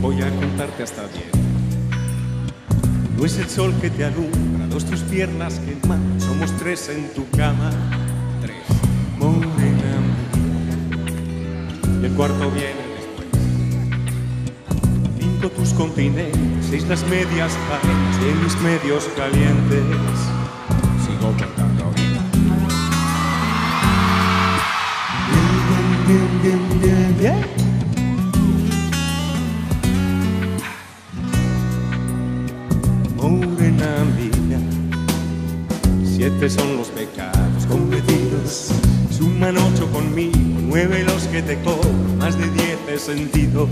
Voy a contarte hasta diez. No es el sol que te alumbra, dos tus piernas queman. Somos tres en tu cama, tres. Morena. Y el cuarto viene después. Cinco tus continentes, seis las medias paredes, seis mis medios calientes. Siete son los pecados cometidos, suman ocho conmigo, nueve los que te cobro, más de diez he sentido.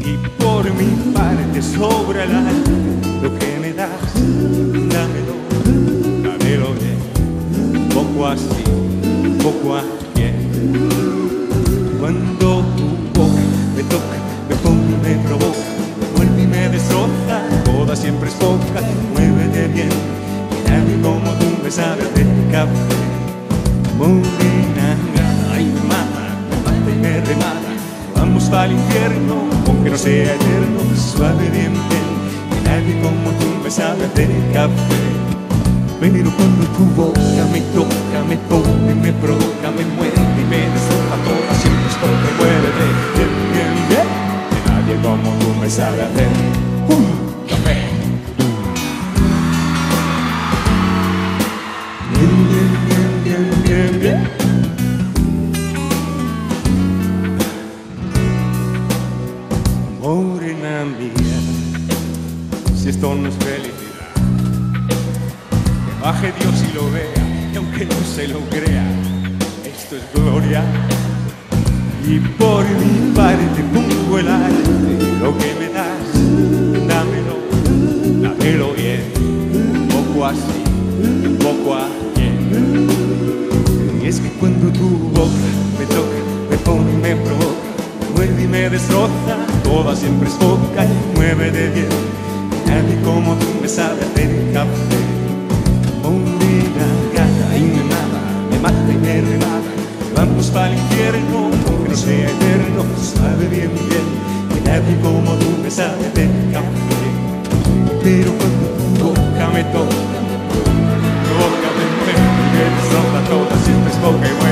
Y por mi parte sobra el alma, lo que me das, dámelo, dámelo bien, poco así, poco aquí. Cuando tu boca me toca, para el infierno, aunque no sea eterno, suave bien, bien, y nadie como tú me sabe hacer café. Pero cuando tu boca me toca, me pone, me provoca, me mueve y me destroza toda, siempre estoy me muévete, bien, bien, bien. Que nadie como tú me sabe hacer Morena mía, si esto no es felicidad que baje Dios y lo vea, y aunque no se lo crea, esto es gloria. Y por mi parte pongo el arte, lo que me das, dámelo, dámelo bien, un poco así, un poco aquí. Y es que cuando tu boca me toca, me pone me provoca, y me destroza, toda siempre es poca y mueve de bien. Nadie como tú me sabe hacer café. Morena, gata y me mata, me mata y me remata. Vamos para el infierno, aunque no sea eterno, sabe bien, bien, que nadie como tú me sabe hacer café. Pero cuando tu boca me toca, tu boca me me destroza toda, siempre es poca y muévete,